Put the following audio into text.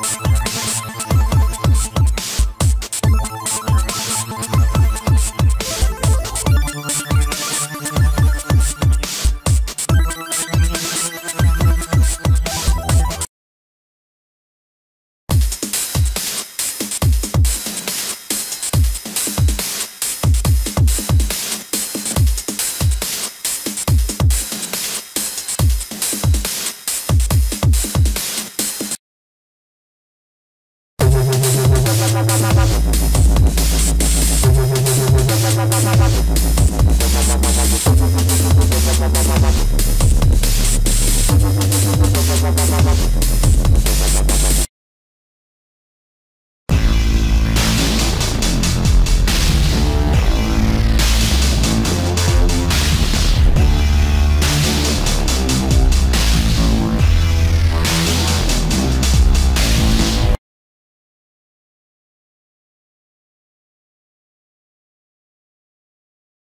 Bye.